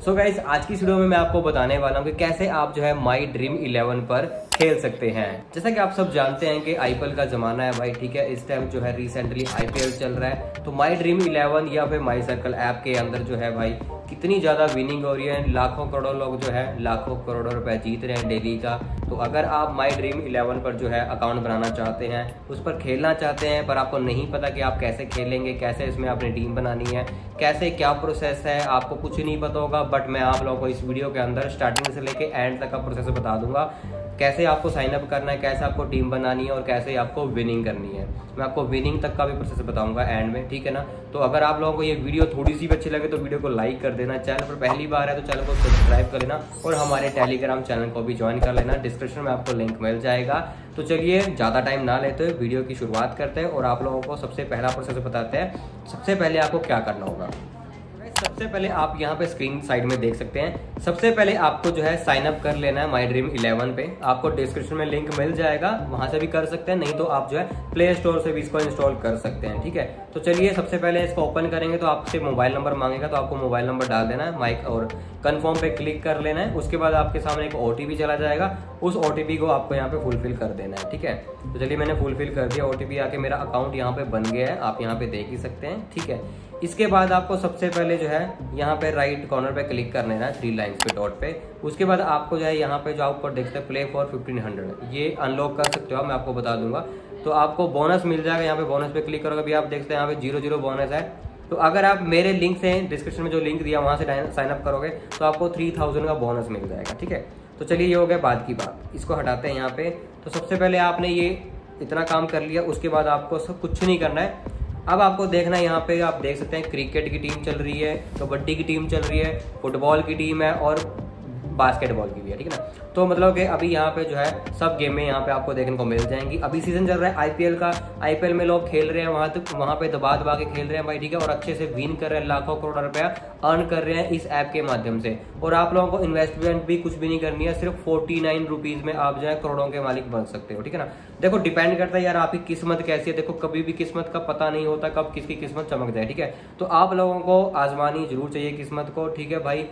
सो so guys आज की video में मैं आपको बताने वाला हूँ कि कैसे आप जो है माई ड्रीम इलेवन पर खेल सकते हैं। जैसा कि आप सब जानते हैं कि आईपीएल का जमाना है भाई, ठीक है? इस टाइम जो है रिसेंटली आईपीएल चल रहा है। तो माई ड्रीम इलेवन या फिर माई सर्कल ऐप के अंदर जो है भाई, कितनी ज़्यादा विनिंग हो रही है। लाखों करोड़ों लोग जो है, लाखों करोड़ों रुपए जीत रहे हैं डेली का। तो अगर आप माई ड्रीम इलेवन पर जो है अकाउंट बनाना चाहते हैं, उस पर खेलना चाहते हैं, पर आपको नहीं पता कि आप कैसे खेलेंगे, कैसे इसमें अपनी टीम बनानी है, कैसे क्या प्रोसेस है, आपको कुछ नहीं पता होगा बट मैं आप लोगों को इस वीडियो के अंदर स्टार्टिंग से लेके एंड तक का प्रोसेस बता दूँगा। कैसे आपको साइन अप करना है, कैसे आपको टीम बनानी है और कैसे आपको विनिंग करनी है। मैं आपको विनिंग तक का भी प्रोसेस बताऊँगा एंड में, ठीक है ना? तो अगर आप लोगों को ये वीडियो थोड़ी सी भी अच्छी लगे तो वीडियो को लाइक कर देना। चैनल पर पहली बार है तो चैनल को सब्सक्राइब कर लेना और हमारे टेलीग्राम चैनल को भी ज्वाइन कर लेना। डिस्क्रिप्शन में आपको लिंक मिल जाएगा। तो चलिए, ज़्यादा टाइम ना लेते हुए वीडियो की शुरुआत करते हैं और आप लोगों को सबसे पहला प्रोसेस बताते हैं। सबसे पहले आपको क्या करना होगा? सबसे पहले आप यहाँ पे स्क्रीन साइड में देख सकते हैं। सबसे पहले आपको जो है साइन अप कर लेना है माई ड्रीम इलेवन पे। आपको डिस्क्रिप्शन में लिंक मिल जाएगा। वहाँ से भी कर सकते हैं, नहीं तो आप जो है प्ले स्टोर से भी इसको इंस्टॉल कर सकते हैं, ठीक है? तो चलिए सबसे पहले इसको ओपन करेंगे तो आपसे मोबाइल नंबर मांगेगा तो आपको मोबाइल नंबर डाल देना है माइक और कन्फर्म पे क्लिक कर लेना है। उसके बाद आपके सामने एक ओटीपी चला जाएगा। उस ओटीपी को आपको यहाँ पे फुलफिल कर देना है, ठीक है? तो चलिए मैंने फुलफिल कर दिया। ओटीपी आके मेरा अकाउंट यहाँ पे बन गया है। आप यहाँ पे देख ही सकते हैं, ठीक है? इसके बाद आपको सबसे पहले जो है, यहाँ पे राइट कॉर्नर पे क्लिक कर लेना है थ्री लाइन पे डॉट पे। उसके बाद आपको जो है, यहाँ पे जो आप ऊपर देखते हैं प्ले फॉर फिफ्टीन हंड्रेड ये अनलॉक कर सकते हो मैं आपको बता दूँगा। तो आपको बोनस मिल जाएगा, यहाँ पे बोनस पे क्लिक करोगे। अभी आप देखते हैं, यहाँ पे ज़ीरो ज़ीरो बोनस है। तो अगर आप मेरे लिंक से डिस्क्रिप्शन में जो लिंक दिया, वहाँ से साइन अप करोगे तो आपको थ्री थाउज़ेंड का बोनस मिल जाएगा, ठीक है? तो चलिए, ये हो गया बाद की बात। इसको हटाते हैं यहाँ पे। तो सबसे पहले आपने ये इतना काम कर लिया, उसके बाद आपको सब कुछ नहीं करना है। अब आपको देखना है यहाँ पे, आप देख सकते हैं क्रिकेट की टीम चल रही है, कबड्डी की टीम चल रही है फुटबॉल की टीम है, और बास्केटबॉल की भी है, ठीक है ना? तो मतलब कि अभी यहाँ पे जो है, सब गेमें यहाँ पे आपको देखने को मिल जाएँगी। अभी सीज़न चल रहा है आईपीएल का। आईपीएल में लोग खेल रहे हैं, वहाँ तक वहाँ पे दबा दबा के खेल रहे हैं भाई, ठीक है? और अच्छे से विन कर रहे हैं, लाखों करोड़ रुपया अर्न कर रहे हैं इस ऐप के माध्यम से। और आप लोगों को इन्वेस्टमेंट भी कुछ भी नहीं करनी है, सिर्फ़ फोर्टी नाइन रुपीज़ में आप जो है करोड़ों के मालिक बन सकते हो, ठीक है ना? देखो डिपेंड करता है यार आपकी किस्मत कैसी है। देखो, कभी भी किस्मत का पता नहीं होता कब किसकी किस्मत चमक जाए, ठीक है? तो आप लोगों को आजमानी ज़रूर चाहिए किस्मत को, ठीक है भाई?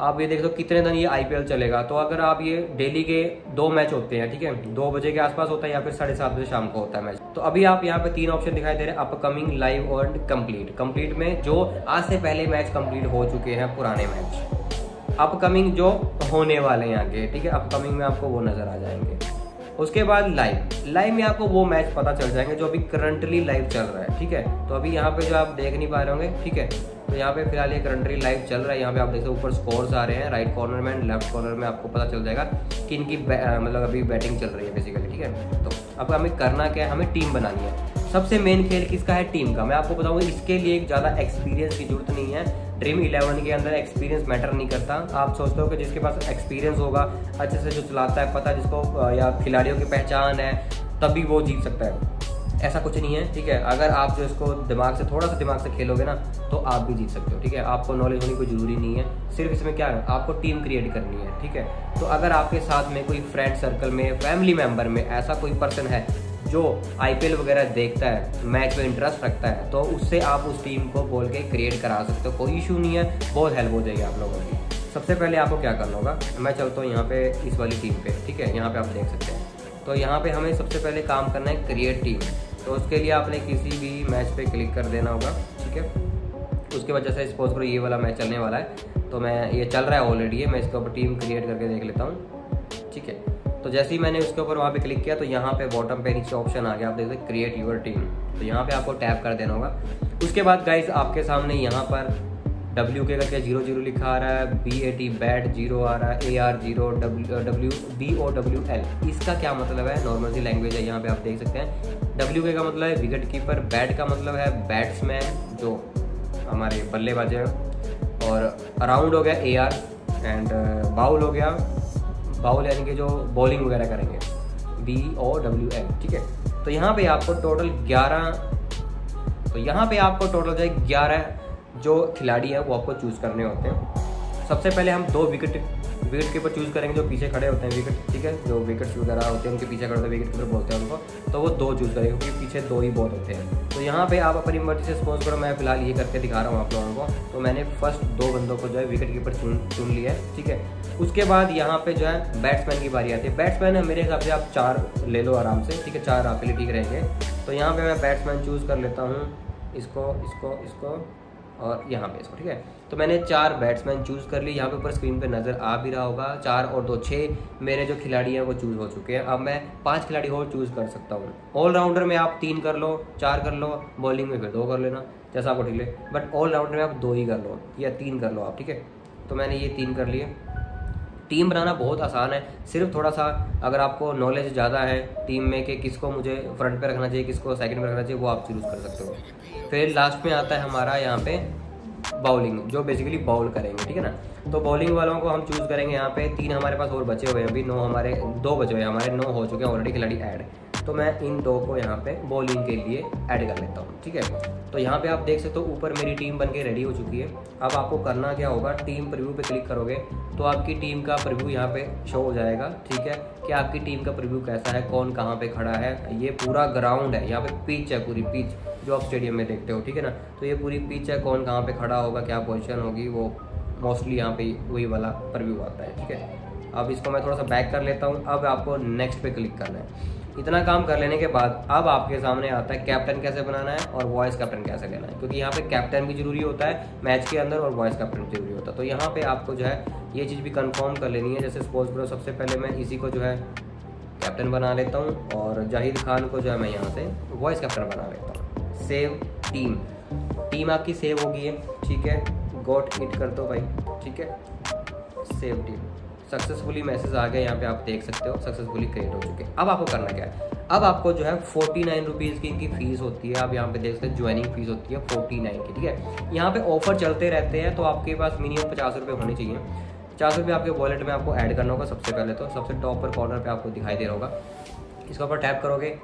आप ये देख दो कितने दिन ये आईपीएल चलेगा। तो अगर आप ये डेली के दो मैच होते हैं, ठीक है? दो बजे के आसपास होता है या फिर साढ़े सात बजे शाम को होता है मैच। तो अभी आप यहाँ पे तीन ऑप्शन दिखाई दे रहे हैं, अपकमिंग, लाइव और कंप्लीट। कंप्लीट में जो आज से पहले मैच कंप्लीट हो चुके हैं पुराने मैच। अपकमिंग जो होने वाले हैं आगे, ठीक है? अपकमिंग में आपको वो नज़र आ जाएँगे। उसके बाद लाइव लाइव में आपको वो मैच पता चल जाएँगे जो अभी करंटली लाइव चल रहा है, ठीक है? तो अभी यहाँ पे जो आप देख नहीं पा रहे होंगे, ठीक है? तो यहाँ पे फ़िलहाल ये करंटली लाइव चल रहा है। यहाँ पे आप देखते ऊपर स्कोर्स आ रहे हैं। राइट कॉर्नर में एंड लेफ़्ट कॉर्नर में आपको पता चल जाएगा कि इनकी मतलब अभी बैटिंग चल रही है बेसिकली ठीक है? तो अब हमें करना क्या है? हमें टीम बनानी है। सबसे मेन खेल किसका है? टीम का। मैं आपको बताऊँगा, इसके लिए ज़्यादा एक्सपीरियंस की ज़रूरत नहीं है। ड्रीम इलेवन के अंदर एक्सपीरियंस मैटर नहीं करता। आप सोचते हो कि जिसके पास एक्सपीरियंस होगा, अच्छे से जो चलाता है, पता जिसको या खिलाड़ियों की पहचान है, तभी वो जीत सकता है। ऐसा कुछ नहीं है, ठीक है? अगर आप जो इसको दिमाग से, थोड़ा सा दिमाग से खेलोगे ना तो आप भी जीत सकते हो, ठीक है? आपको नॉलेज होनी कोई ज़रूरी नहीं है। सिर्फ़ इसमें क्या है, आपको टीम क्रिएट करनी है, ठीक है? तो अगर आपके साथ में कोई फ्रेंड सर्कल में फैमिली मेंबर में ऐसा कोई पर्सन है जो आईपीएल वगैरह देखता है मैच में इंटरेस्ट रखता है तो उससे आप उस टीम को बोल के क्रिएट करा सकते हो। कोई इशू नहीं है, बहुत हेल्प हो जाएगी आप लोगों की। सबसे पहले आपको क्या करना होगा, मैं चलता हूँ यहाँ पे इस वाली टीम पे, ठीक है? यहाँ पे आप देख सकते हैं। तो यहाँ पे हमें सबसे पहले काम करना है क्रिएट टीम तो उसके लिए आपने किसी भी मैच पे क्लिक कर देना होगा, ठीक है? उसके वजह से सपोज़ करो ये वाला मैच चलने वाला है। तो मैं, ये चल रहा है ऑलरेडी है, मैं इसके ऊपर टीम क्रिएट करके देख लेता हूँ है। तो जैसे ही मैंने उसके ऊपर वहाँ पे क्लिक किया तो यहाँ पे बॉटम पे नीचे ऑप्शन आ गया। आप देख सकते क्रिएट यूर टीम तो यहाँ पे आपको टैप कर देना होगा। उसके बाद गाइस आपके सामने यहाँ पर डब्ल्यू के करके ज़ीरो ज़ीरो लिखा आ रहा है B A T bat zero आ रहा है A R zero W B O W L इसका क्या मतलब है? नॉर्मल सी लैंग्वेज है, यहाँ पे आप देख सकते हैं। डब्ल्यू के का मतलब है विकेट कीपर बैट का मतलब है बैट्समैन जो हमारे बल्लेबाज हैं। और अराउंड हो गया ए आर एंड बाउल हो गया। बाउल यानी कि जो बॉलिंग वगैरह करेंगे बी ओ डब्ल्यू एल ठीक है? तो यहाँ पे आपको टोटल ग्यारह तो यहाँ पे आपको टोटल जो है ग्यारह जो खिलाड़ी हैं वो आपको चूज़ करने होते हैं। सबसे पहले हम दो विकेट विकेट कीपर चूज़ करेंगे जो पीछे खड़े होते हैं विकेट ठीक है? जो विकेट्स वगैरह होते हैं, उनके पीछे खड़े होते हैं विकेट कीपर बोलते हैं उनको तो वो दो चूज़ करेंगे क्योंकि पीछे दो ही बहुत होते हैं। तो यहाँ पे आप अपनी मर्ज़ी से सपोज़ करो, मैं फ़िलहाल ये करके दिखा रहा हूँ आप लोगों को। तो मैंने फ़र्स्ट दो बंदों को जो है विकेट कीपर चुन चुन लिया है, ठीक है? उसके बाद यहाँ पे जो है बैट्समैन की बारी आती है। बैट्समैन मेरे हिसाब से आप चार ले लो आराम से, ठीक है? चार आपके लिए ठीक रहेंगे। तो यहाँ पर मैं बैट्समैन चूज़ कर लेता हूँ। इसको इसको इसको और यहाँ पे इसको, ठीक है? तो मैंने चार बैट्समैन चूज़ कर लिए यहाँ पे ऊपर स्क्रीन पे नज़र आ भी रहा होगा। चार और दो छः मेरे जो खिलाड़ी हैं वो चूज़ हो चुके हैं। अब मैं पाँच खिलाड़ी और चूज़ कर सकता हूँ। ऑलराउंडर में आप तीन कर लो, चार कर लो बॉलिंग में फिर दो कर लेना, जैसा आपको ठीक लगे। बट ऑलराउंडर में आप दो ही कर लो या तीन कर लो आप, ठीक है? तो मैंने ये तीन कर लिए। टीम बनाना बहुत आसान है। सिर्फ़ थोड़ा सा अगर आपको नॉलेज ज़्यादा है टीम में कि किसको मुझे फ्रंट पे रखना चाहिए, किसको सेकंड पे रखना चाहिए, वो आप चूज़ कर सकते हो। फिर लास्ट में आता है हमारा यहाँ पे बाउलिंग जो बेसिकली बाउल करेंगे, ठीक है ना? तो बॉलिंग वालों को हम चूज़ करेंगे यहाँ पे। तीन हमारे पास और बचे हुए हैं। अभी नौ हमारे दो बचे हुए हैं। हमारे नौ हो चुके हैं ऑलरेडी खिलाड़ी ऐड तो मैं इन दो को यहाँ पे बॉलिंग के लिए ऐड कर लेता हूँ, ठीक है? तो यहाँ पे आप देख सकते हो, ऊपर मेरी टीम बन के रेडी हो चुकी है। अब आपको करना क्या होगा? टीम प्रिव्यू पे क्लिक करोगे तो आपकी टीम का प्रिव्यू यहाँ पे शो हो जाएगा, ठीक है? कि आपकी टीम का प्रिव्यू कैसा है, कौन कहाँ पे खड़ा है? ये पूरा ग्राउंड है। यहाँ पे पिच है, पूरी पिच जो आप स्टेडियम में देखते हो, ठीक है ना? तो ये पूरी पिच है, कौन कहाँ पे खड़ा होगा, क्या पोजिशन होगी, वो मोस्टली यहाँ पे वही वाला प्रव्यू आता है, ठीक है? अब इसको मैं थोड़ा सा बैक कर लेता हूँ। अब आपको नेक्स्ट पे क्लिक करना है। इतना काम कर लेने के बाद अब आपके सामने आता है कैप्टन कैसे बनाना है और वॉइस कैप्टन कैसे लेना है। क्योंकि यहाँ पे कैप्टन भी ज़रूरी होता है मैच के अंदर और वॉइस कैप्टन भी ज़रूरी होता है। तो यहाँ पे आपको जो है, ये चीज़ भी कंफर्म कर लेनी है। जैसे स्पोर्ट्स ब्रो सबसे पहले मैं इसी को जो है कैप्टन बना लेता हूँ और जाहिद खान को जो है मैं यहाँ से वॉइस कैप्टन बना लेता हूँ। सेव टीम टीम आपकी सेव होगी ठीक है? गोट इट कर दो भाई, ठीक है? सेव टीम सक्सेसफुली मैसेज आ गए, यहाँ पे आप देख सकते हो सक्सेसफुली क्रिएट हो चुके अब आपको करना क्या है? अब आपको जो है फोर्टी नाइन रुपीज़ की इनकी फ़ीस होती है, आप यहाँ पे देख सकते हैं ज्वाइनिंग फ़ीस होती है फोर्टी नाइन की, ठीक है? यहाँ पे ऑफ़र चलते रहते हैं तो आपके पास मिनिमम पचास रुपये होने चाहिए। पचास रुपये आपके वॉलेट में आपको ऐड करना होगा सबसे पहले तो। सबसे टॉप पर कॉर्नर पर आपको दिखाई दे रहा होगा। इसके ऊपर टैप करोगे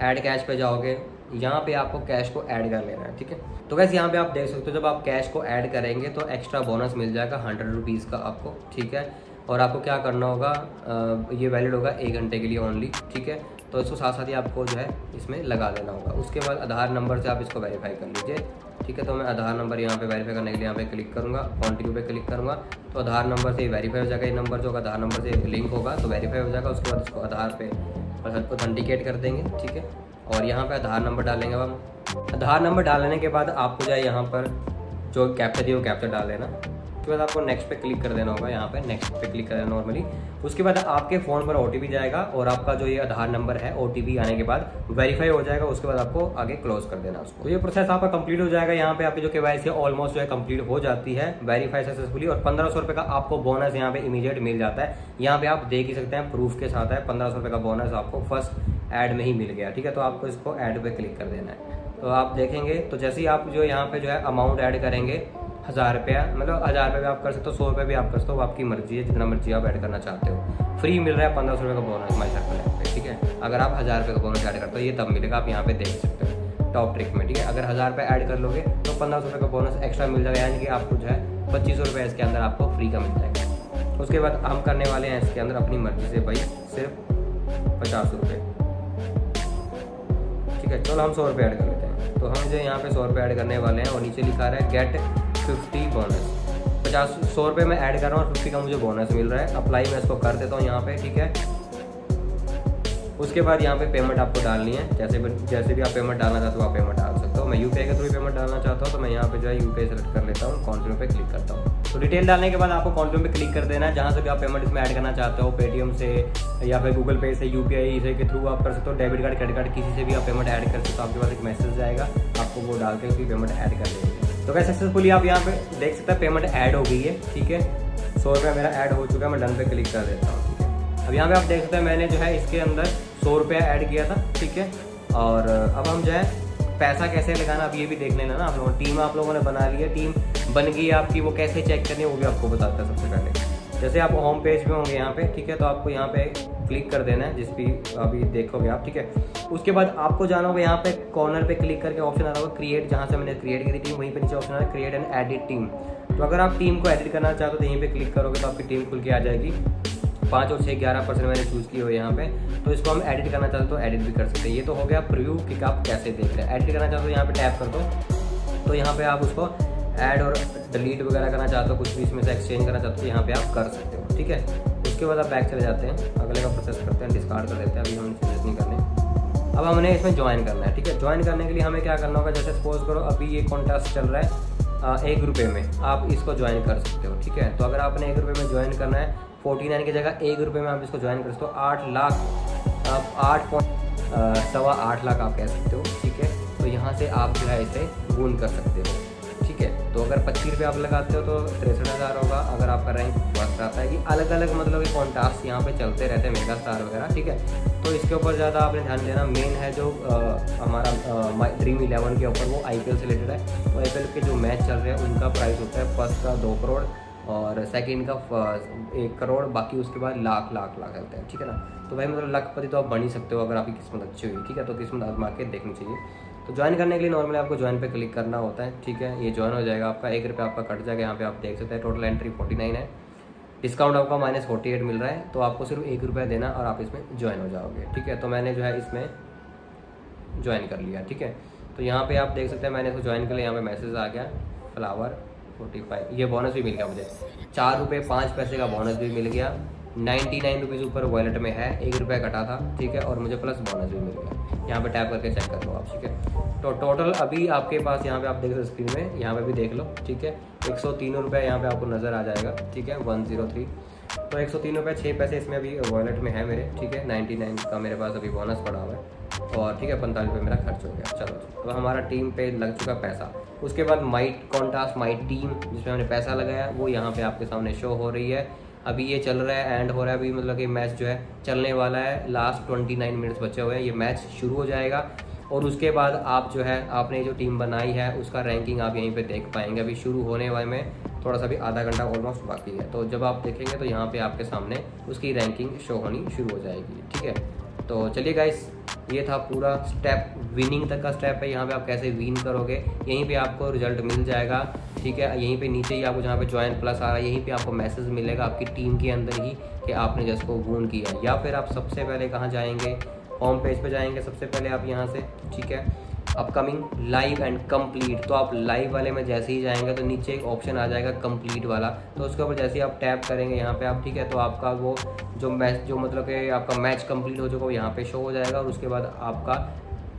ऐड कैश पे जाओगे यहाँ पे आपको कैश को ऐड कर लेना है, ठीक है? तो वैसे यहाँ पे आप देख सकते हो, जब आप कैश को ऐड करेंगे तो एक्स्ट्रा बोनस मिल जाएगा हंड्रेड रुपीज़ का आपको, ठीक है? और आपको क्या करना होगा ये वैलिड होगा एक घंटे के लिए ओनली ठीक है? तो इसको साथ साथ ही आपको जो है, इसमें लगा देना होगा। उसके बाद आधार नंबर से आप इसको वेरीफाई कर लीजिए, ठीक है? तो मैं आधार नंबर यहाँ पे वेरीफाई करने के लिए यहाँ पे क्लिक करूँगा कॉन्टिन्यू पे क्लिक करूँगा तो आधार नंबर से वेरीफाई हो जाएगा, ये नंबर जो आधार नंबर से लिंक होगा तो वेरीफाई हो जाएगा, उसके बाद इसको आधार पे ऑथेंटिकेट कर देंगे, ठीक है? और यहाँ पे आधार नंबर डालेंगे हम। आधार नंबर डालने के बाद आपको जो है यहाँ पर जो कैप्चर दिए वो कैप्चर डाल लेना उसके बाद आपको नेक्स्ट पे क्लिक कर देना होगा, यहाँ पे नेक्स्ट पे क्लिक कर देना नॉर्मली उसके बाद आपके फ़ोन पर ओटीपी जाएगा और आपका जो ये आधार नंबर है ओटीपी आने के बाद वेरीफाई हो जाएगा, उसके बाद आपको आगे क्लोज कर देना उसको। तो ये प्रोसेस आपका कंप्लीट हो जाएगा। यहाँ पे आपकी जो के ऑलमोस्ट जो है कंप्लीट हो जाती है वेरीफाई सक्सेसफुली और पंद्रह सौ का आपको बोनस यहाँ पे इमीडिएट मिल जाता है। यहाँ पे आप देख ही सकते हैं प्रूफ के साथ है, पंद्रह सौ का बोनस आपको फ़र्स्ट एड में ही मिल गया, ठीक है? तो आपको इसको एड पे क्लिक कर देना है। तो आप देखेंगे तो जैसे ही आप जो यहाँ पे जो है अमाउंट ऐड करेंगे हज़ार रुपया मतलब हज़ार रुपये भी आप कर सकते हो, सौ रुपये भी आप कर सकते हो आपकी मर्ज़ी है, जितना मर्ज़ी आप ऐड करना चाहते हो। फ्री मिल रहा है, पंद्रह सौ रुपये का बोनस माई सर्कल पे ठीक है? अगर आप हज़ार रुपये का बोनस ऐड करते हो, ये तब मिलेगा, आप यहाँ पे देख सकते हो टॉप ट्रिक में, ठीक है? अगर हज़ार रुपये ऐड कर लोगे तो पंद्रह सौ रुपये का बोनस एक्स्ट्रा मिल जाएगा, यानी कि आपको जो है पच्चीस सौ रुपये इसके अंदर आपको फ्री का मिल जाएगा। उसके बाद हम करने वाले हैं इसके अंदर अपनी मर्ज़ी से भाई, सिर्फ़ पचास रुपये। ठीक है, चलो हम सौ रुपये ऐड कर लेते हैं। तो हम जो यहाँ पे सौ रुपये ऐड करने वाले हैं, और नीचे लिखा रहा है गेट फिफ्टी बोनस पचास, सौ रुपये में ऐड कर रहा हूँ और फिफ्टी का मुझे बोनस मिल रहा है। अप्लाई मैं इसको कर देता हूँ यहाँ पे, ठीक है? उसके बाद यहाँ पे पेमेंट आपको डालनी है। जैसे भी जैसे भी आप पेमेंट डालना चाहते हो, आप पेमेंट डाल सकते हो। मैं यूपीआई के थ्रू पेमेंट डालना चाहता हूँ तो मैं यहाँ पे जो है यूपीआई सेलेक्ट कर लेता हूँ कॉन्टिन्यू पे क्लिक करता हूँ। तो डिटेल डालने के बाद आपको कॉन्टिन्यू पे क्लिक कर देना है। जहाँ से भी आप पेमेंट इसमें ऐड करना चाहते हो पेटीएम से या फिर गूगल पे से यू पी के थ्रू आप कर सकते हो। डेबिट कार्ड क्रेडिट कार्ड किसी से भी आप पेमेंट ऐड कर सकते हो आपके पास एक मैसेज जाएगा आपको वो डाल के पेमेंट ऐड कर देंगे तो क्या सक्सेसफुली आप यहाँ पे देख सकते हैं पेमेंट ऐड हो गई है, ठीक है? सौ रुपया मेरा ऐड हो चुका है, मैं डन पे क्लिक कर देता हूँ, ठीक है? अब यहाँ पे आप देख सकते हैं मैंने जो है इसके अंदर सौ रुपया ऐड किया था, ठीक है? और अब हम जो है पैसा कैसे लगाना अब ये भी देख लेना ना आप लोगों टीम आप लोगों ने बना ली है टीम बन गई आपकी, वो कैसे चेक करनी है, वो भी आपको बताता है सबसे पहले। जैसे आप होम पेज में होंगे यहाँ पे, ठीक है तो आपको यहाँ पे क्लिक कर देना है, जिस भी अभी देखोगे आप, ठीक है? उसके बाद आपको जाना होगा यहाँ पे कॉर्नर पे क्लिक करके ऑप्शन आ रहा होगा क्रिएट जहाँ से मैंने क्रिएट की थी वहीं पे नीचे ऑप्शन आ रहा है क्रिएट एंड एडिट टीम तो अगर आप टीम को एडिट करना चाहते हो तो यहीं पे क्लिक करोगे तो आपकी टीम खुल के आ जाएगी। पाँच और छः ग्यारह परसेंट मैंने चूज़ की हो यहाँ पे। तो इसको हम एडिट करना चाहते तो एडिट भी कर सकते हैं। ये तो हो गया प्रिव्यू कि आप कैसे देख रहे हैं। एडिट करना चाहते हो यहाँ पे टैप कर दो। तो यहाँ पे आप उसको ऐड और डिलीट वगैरह करना चाहते हो, कुछ भी इसमें से एक्सचेंज करना चाहते हो यहाँ पे आप कर सकते हो, ठीक है? उसके बाद आप बैक चले जाते हैं, अगले का प्रोसेस करते हैं डिस्कार्ड कर देते हैं, अभी हम चेंजेस नहीं करने अब हमने इसमें ज्वाइन करना है, ठीक है? ज्वाइन करने के लिए हमें क्या करना होगा, जैसे सपोज़ करो अभी ये कॉन्टेस्ट चल रहा है एक रुपये में, आप इसको ज्वाइन कर सकते हो, ठीक है? तो अगर आपने एक रुपये में ज्वाइन करना है फोर्टी नाइन की जगह एक रुपये में आप इसको ज्वाइन कर सकते हो, आठ लाख आप आठ पॉइंट सवा आठ लाख आप कह सकते हो, ठीक है? तो यहाँ से आप जो है इसे गून कर सकते है। तो अगर पच्चीस रुपये आप लगाते हो तो तिरसठ हज़ार होगा। अगर आपका रैंक फ़र्स्ट आता है कि अलग अलग मतलब ये कॉन्टास्ट यहाँ पे चलते रहते हैं मेगा स्टार वगैरह ठीक है? तो इसके ऊपर ज़्यादा आपने ध्यान देना मेन है जो आ, हमारा ड्रीम इलेवन के ऊपर वो आईपीएल से रिलेटेड है। तो आई के जो मैच चल रहे हैं उनका प्राइस होता है फ़र्स्ट का दो करोड़ और सेकेंड का एक करोड़ बाकी उसके बाद लाख लाख लाख रहते हैं ठीक है ना? तो भाई मतलब लखपति तो आप बन ही सकते हो अगर आपकी किस्मत अच्छी हुई ठीक है? तो किस्मत आजमा के देखनी चाहिए। तो ज्वाइन करने के लिए नॉर्मली आपको ज्वाइन पे क्लिक करना होता है, ठीक है? ये ज्वाइन हो जाएगा आपका, एक रुपये आपका कट जाएगा, यहाँ पे आप देख सकते हैं टोटल एंट्री फोर्टी नाइन है। डिस्काउंट आपका माइनस फोर्टी एट मिल रहा है तो आपको सिर्फ़ एक रुपया देना और आप इसमें ज्वाइन हो जाओगे, ठीक है? तो मैंने जो है इसमें ज्वाइन कर लिया, ठीक है? तो यहाँ पे आप देख सकते हैं मैंने इसको ज्वाइन कर लिया, यहाँ पे मैसेज आ गया फ्लावर फोर्टी फाइव ये बोनस भी मिल गया मुझे। चार रुपये पाँच पैसे का बोनस भी मिल गया। नाइन्टी नाइन रुपीज़ ऊपर वॉलेट में है, एक रुपया कटा था, ठीक है, और मुझे प्लस बोनस भी मिल गया। यहाँ पे टैप करके चेक कर लो आप, ठीक है? तो टोटल अभी आपके पास यहाँ पे आप देख लो स्क्रीन में, यहाँ पे भी देख लो, ठीक है? एक सौ तीन रुपये यहाँ पर आपको नज़र आ जाएगा, ठीक है? वन ज़ीरो थ्री तो एक सौ तीन रुपये छः पैसे इसमें अभी वॉलेट में है मेरे, ठीक है? नाइन्टी नाइन का मेरे पास अभी बोनस पड़ा हुआ है, और ठीक है, पैंतालीस रुपये मेरा खर्च हो गया। चलो तो हमारा टीम पे लग चुका पैसा। उसके बाद माइट कॉन्टास्ट माइट टीम जिसमें हमने पैसा लगाया, वो यहाँ पे आपके सामने शो हो रही है। अभी ये चल रहा है एंड हो रहा है, अभी मतलब कि मैच जो है चलने वाला है लास्ट ट्वेंटी नाइन मिनट्स बचे हुए हैं, ये मैच शुरू हो जाएगा। और उसके बाद आप जो है, आपने जो टीम बनाई है, उसका रैंकिंग आप यहीं पे देख पाएँगे। अभी शुरू होने वाले में थोड़ा सा भी आधा घंटा ऑलमोस्ट बाकी है। तो जब आप देखेंगे तो यहाँ पे आपके सामने उसकी रैंकिंग शो होनी शुरू हो जाएगी। ठीक है? तो चलिए गाइस ये था पूरा स्टेप विनिंग तक का स्टेप है, यहाँ पे आप कैसे विन करोगे, यहीं पे आपको रिज़ल्ट मिल जाएगा, ठीक है? यहीं पे नीचे ही आपको जहाँ पे ज्वाइन प्लस आ रहा है, यहीं पे आपको मैसेज मिलेगा आपकी टीम के अंदर ही कि आपने जिसको वून किया या फिर आप सबसे पहले कहाँ जाएँगे? होम पेज पे जाएँगे सबसे पहले आप यहाँ से, ठीक है? अपकमिंग लाइव एंड कंप्लीट तो आप लाइव वाले में जैसे ही जाएँगे तो नीचे एक ऑप्शन आ जाएगा कंप्लीट वाला। तो उसके ऊपर जैसे ही आप टैप करेंगे यहाँ पे आप, ठीक है? तो आपका वो जो मैच जो मतलब कि आपका मैच कंप्लीट हो चुका वो यहाँ पे शो हो जाएगा और उसके बाद आपका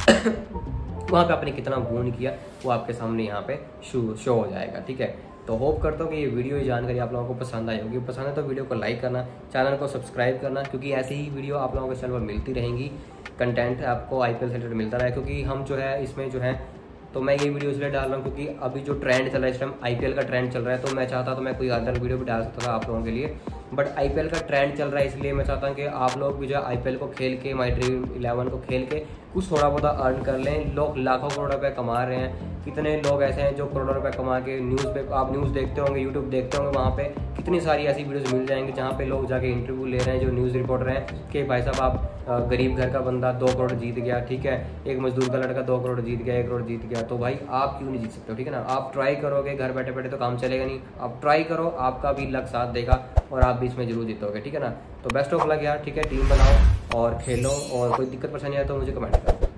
वहाँ पे आपने कितना गुण किया, वो आपके सामने यहाँ पे शो शो हो जाएगा, ठीक है? तो होप करता हूँ कि ये वीडियो ये जानकारी आप लोगों को पसंद आई होगी। पसंद है तो वीडियो को लाइक करना चैनल को सब्सक्राइब करना, क्योंकि ऐसी ही वीडियो आप लोगों के चैनल पर मिलती रहेंगी। कंटेंट आपको आई पी एल से मिलता रहा, क्योंकि हम जो है, इसमें जो है तो मैं ये वीडियो इसलिए डाल रहा हूँ क्योंकि अभी जो ट्रेंड चल रहा है, इस टाइम आईपीएल का ट्रेंड चल रहा है तो मैं चाहता तो मैं कोई अदर वीडियो भी डाल सकता था आप लोगों के लिए। बट आईपीएल का ट्रेंड चल रहा है, इसलिए मैं चाहता हूँ कि आप लोग भी जो है आईपीएल को खेल के माई ड्रीम इलेवन को खेल के कुछ थोड़ा बहुत अर्न कर लें। लोग लाखों करोड़ रुपये कमा रहे हैं। कितने लोग ऐसे हैं जो करोड़ों रुपए कमा के न्यूज़ पे, आप न्यूज़ देखते होंगे यूट्यूब देखते होंगे, वहाँ पे कितनी सारी ऐसी वीडियोस मिल जाएँगी जहाँ पे लोग जाके इंटरव्यू ले रहे हैं, जो न्यूज़ रिपोर्टर हैं कि भाई साहब आप गरीब घर का बंदा दो करोड़ जीत गया, ठीक है? एक मजदूर का लड़का दो करोड़ जीत गया, एक करोड़ जीत गया। तो भाई आप क्यों नहीं जीत सकते ठीक है ना? आप ट्राई करोगे, घर बैठे बैठे तो काम चलेगा नहीं। आप ट्राई करो, आपका भी लक साथ देगा और आप भी इसमें ज़रूर जीतोगे, ठीक है ना? तो बेस्ट ऑफ़ लक यार, ठीक है? टीम बनाओ। और खेलो और कोई दिक्कत परेशानी आए तो मुझे कमेंट करो।